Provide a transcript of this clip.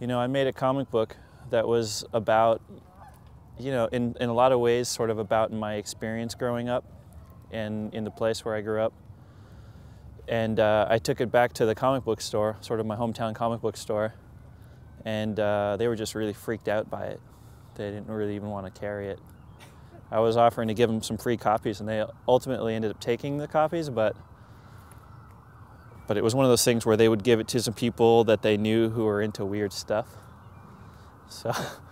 You know, I made a comic book that was about, you know, in, in a lot of ways, sort of about my experience growing up and in the place where I grew up. And uh, I took it back to the comic book store, sort of my hometown comic book store, and uh, they were just really freaked out by it. They didn't really even want to carry it. I was offering to give them some free copies, and they ultimately ended up taking the copies, but but it was one of those things where they would give it to some people that they knew who were into weird stuff. So